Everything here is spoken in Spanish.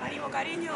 Ánimo, cariño.